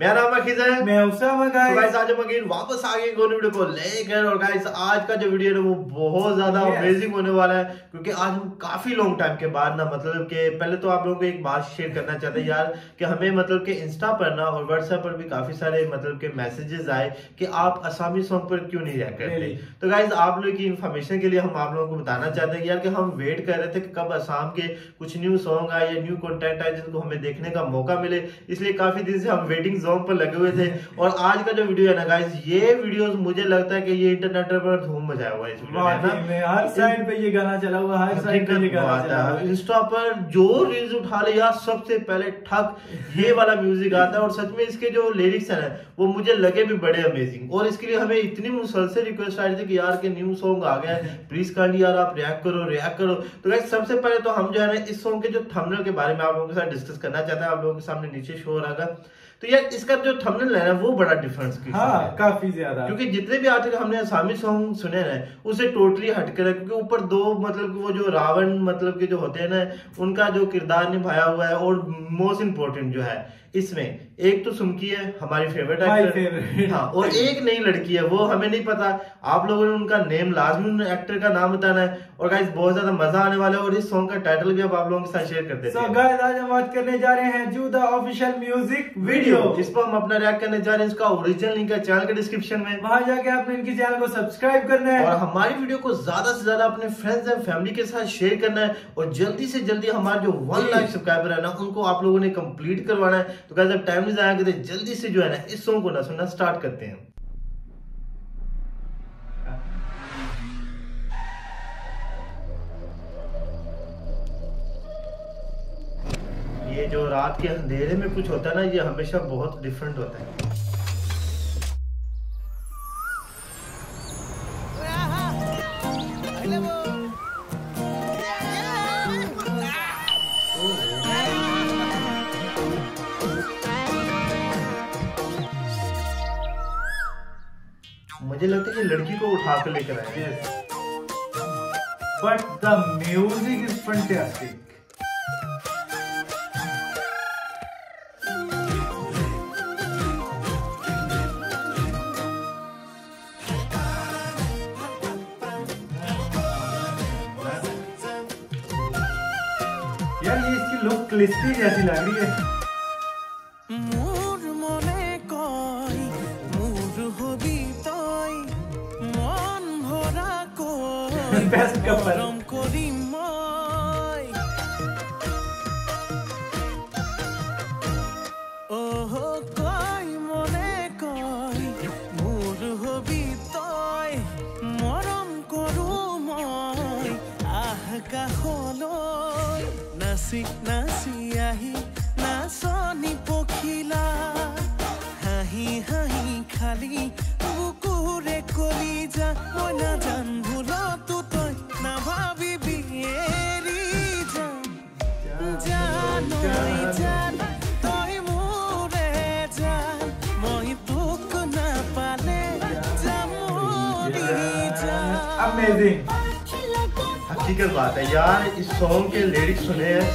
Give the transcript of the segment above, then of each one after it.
मेरा नाम अखिज है मैं उसामा तो गाइस गाइस आज हम अगेन वापस आ गए और वीडियो को लेकर। और गाइस आज का जो वीडियो है वो बहुत ज़्यादा अमेजिंग होने वाला है क्योंकि आज हम काफ़ी लॉन्ग टाइम के बाद ना मतलब कि पहले तो आप लोगों को एक बात शेयर करना चाहते हैं यार कि हमें मतलब कि इंस्टा पर ना और व्हाट्सएप पर भी काफ़ी सारे मतलब के मैसेजेस आए कि आप असामी सॉन्ग पर क्यों नहीं रिएक्ट करते। तो गाइज़ आप लोगों की इन्फॉर्मेशन के लिए हम आप लोगों को बताना चाहते हैं यार कि हम वेट कर रहे थे कि कब असम के कुछ न्यू सॉन्ग आए या न्यू कॉन्टेंट आए जिनको हमें देखने का मौका मिले। इसलिए काफ़ी दिन से हम वेटिंग जोन पर लगे हुए थे। और आज का जो वीडियो है ना गाइस ये वीडियोस मुझे लगता है कि ये इंटरनेट पर धूम मचाया हुआ है इस वीडियो में ना? हर साइड पे ये गाना चला हुआ हर साइड पे ये गाना चला हुआ इंस्टा पर जो रील्स उठा ले यार सबसे पहले ठक ये वाला म्यूज़िक आता है। और सच में इसके जो लिरिक्स है ना वो मुझे लगे भी बड़े अमेजिंग और इसके लिए हमें इतनी मुसलसल रिक्वेस्ट आ रही थी कि यार के न्यू सॉन्ग आ गया है। प्लीज़ कर यार आप रिएक्ट करो रिएक्ट करो। तो गाइस सबसे पहले तो हम जो है ना इस सॉन्ग के जो थंबनेल के बारे में आप लोगों के साथ डिस्कस करना चाहते हैं। आप लोगों के सामने नीचे शो हो रहा तो यार इसका जो थंबनेल है ना वो बड़ा डिफरेंस हाँ काफ़ी ज़्यादा। क्योंकि जितने भी आज तक हमने आसामी सॉन्ग सुने हैं उसे टोटली हटकर है क्योंकि ऊपर दो मतलब वो जो रावण मतलब के जो होते हैं ना उनका जो किरदार निभाया हुआ है और मोस्ट इम्पोर्टेंट जो है इसमें एक तो सुमकी है हमारी फेवरेट एक्टर. हाँ और एक नई लड़की है वो हमें नहीं पता। आप लोगों ने उनका नेम लाजमी एक्टर का नाम बताना है। और गाइस बहुत ज़्यादा मज़ा आने वाला है और इस सॉन्ग का टाइटल भी अब आप लोगों के साथ शेयर करते हैं। गाइस आज हम बात करने जा रहे हैं जूदा ऑफिशियल म्यूज़िक वीडियो जिस पर हम अपना रिएक्ट करने जा रहे हैं इसका ओरिजिनल लिंक है चैनल के डिस्क्रिप्शन में। वहाँ जाके आपने इनकी चैनल को सब्सक्राइब करना है। और हमारी वीडियो को ज़्यादा से ज़्यादा अपने फ्रेंड्स एंड फैमिली के साथ शेयर करना है। और जल्दी से जल्दी हमारे जो वन लाख सब्सक्राइबर है ना उनको आप लोगों ने कंप्लीट करवाना है। तो गाइस जब टाइम नहीं जाया करते जल्दी से जो है। ना इस सॉन्ग को ना सुनना स्टार्ट करते हैं। ये जो रात के अंधेरे में कुछ होता है ना, ये हमेशा बहुत डिफरेंट होता है। मुझे लगता है कि लड़की को उठा कर लेकर आए। But the music is fantastic यार, ये इसकी लुक क्लिस्टी जैसी लग रही है মই আহ কাষলৈ নাচি নাচি আহি নাচনি পখিলা হাঁহি হাঁহি খালি বুকুৰে কলিজা মই हकीकत बात है यार इस सॉन्ग के लिरिक्स सुने हैं।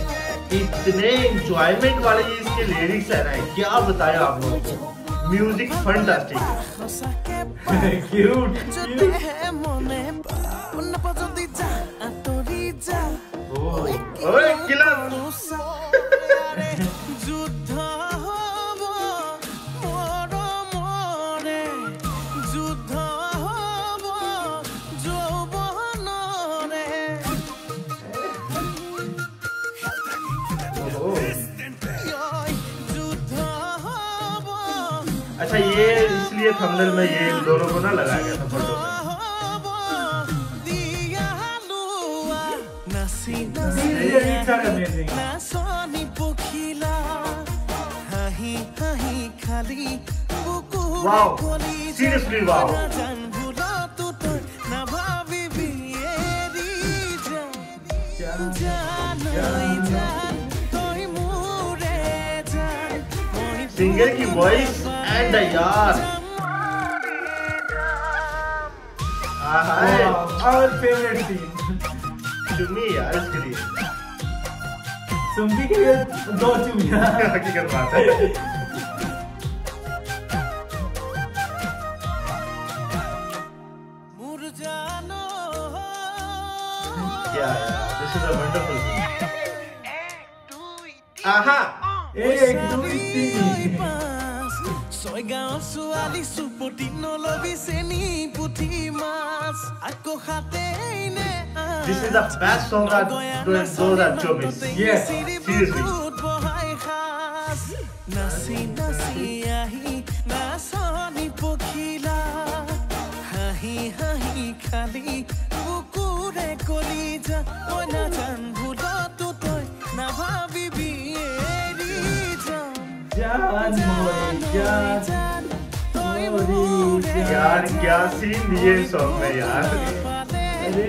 इतने इंजॉयमेंट वाले इसके लिरिक्स है ना क्या बताया आप लोगों को? म्यूज़िक फंटास्टिक क्यूट ओए किला अच्छा ये इसलिए थंबनेल में ये दोनों को ना लगाया गया था फ़ोटो सिंगर की वॉइस एंड यार आवर फेवरेट सीन चुम्मी यार इसके लिए चुम्मी के लिए दो चुम्मियाँ हकीकत बात है। Aha! Ei, tu me মই গাঁৱৰ ছোৱালী চুপতি নলবি চেনি পুঠি মাছ আকৌ হাতে খালি কুকুৰে কলিজা। মই নাজান ভুলা यार क्या सीन दिए सॉन्ग में यार अरे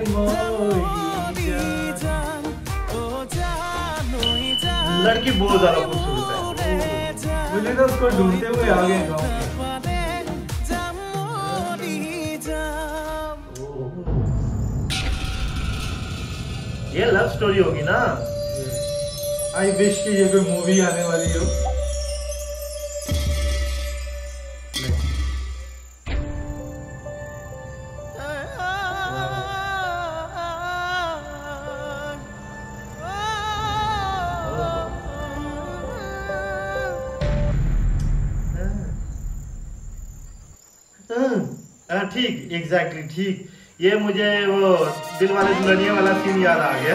लड़की बहुत ज़्यादा खूबसूरत है। मुझे तो उसको ढूंढते हुए आ गए ये लव स्टोरी होगी ना? आई विश कि ये कोई मूवी आने वाली हो। ठीक एग्जैक्टली ठीक। ये मुझे वो दिल वाले दुल्हनिया वाला सीन याद आ गया।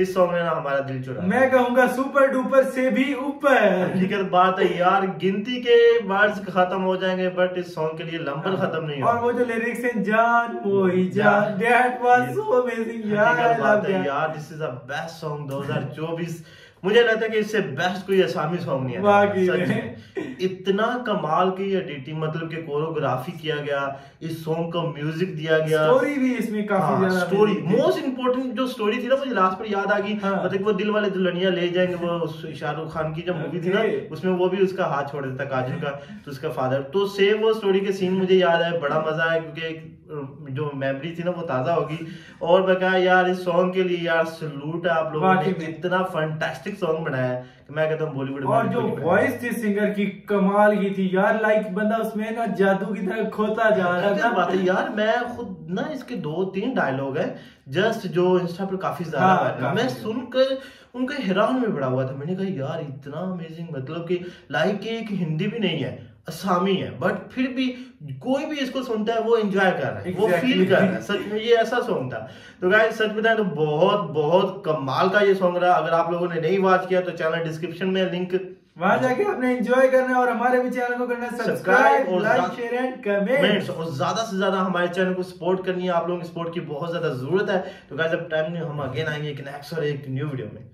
इस सॉन्ग ने ना हमारा दिल चुरा मैं कहूँगा सुपर डुपर से भी ऊपर। हकीकत बात है यार गिनती के वर्ड्स खत्म हो जाएँगे बट इस सॉन्ग के लिए लंबर खत्म नहीं और वो जो लिरिक्स हैं जान मोही जान दैट वाज सो अमेजिंग यार आई बात लव है दैट यार this is the best song 2024 मुझे लगता है कि इससे बेस्ट कोई असामी सॉन्ग नहीं है। वाकई। इतना कमाल की एडिटिंग मतलब कि कोरियोग्राफी किया गया इस सॉन्ग को म्यूज़िक दिया गया। स्टोरी भी इसमें काफ़ी हाँ, ज़्यादा स्टोरी मोस्ट इंपोर्टेंट जो स्टोरी थी ना मुझे लास्ट पर याद आ गई। हाँ। मतलब वो दिल वाले दुल्हनिया ले जाएँगे वो शाहरुख खान की जब मूवी थी ना उसमें वो भी उसका हाथ छोड़ देता काजल का तो उसका फादर तो सेम वो स्टोरी के सीन मुझे याद आया बड़ा मज़ा आया क्योंकि जो मेमोरी थी ना वो ताज़ा होगी। और मैं कहा यार इस सॉन्ग के लिए यार सलूट है आप लोगों ने। इतना फंटास्टिक सॉन्ग बनाया है कि मैं कहता हूँ बॉलीवुड और जो वॉइस थी सिंगर की कमाल की थी। यार लाइक बंदा उसमें ना जादू की तरह खोता जा रहा था। बात है यार मैं खुद ना इसके दो तीन डायलॉग है। जस्ट जो इंस्टा पर काफ़ी ज़्यादा हाँ, मैं। सुनकर उनका हैरान में बड़ा हुआ था। मैंने कहा यार इतना अमेजिंग मतलब कि लाइक एक हिंदी भी नहीं है असामी है बट फिर भी कोई भी इसको सुनता है वो एंजॉय कर रहा है वो फील कर रहा है। सच में ये ऐसा सॉन्ग था। तो गाइस सच बताएँ तो बहुत बहुत कमाल का ये सॉन्ग रहा। अगर आप लोगों ने नहीं वॉच किया तो चैनल डिस्क्रिप्शन में लिंक वहाँ जाके आपने एंजॉय करना और हमारे भी चैनल को करना सब्सक्राइब और like share and comment comments और ज़्यादा से ज़्यादा हमारे चैनल को सपोर्ट करनी है। आप लोगों की सपोर्ट की बहुत ज़्यादा ज़रूरत है। तो गाइस अब टाइम नहीं हम अगेन आएँगे एक नेक्स्ट और एक न्यू वीडियो में।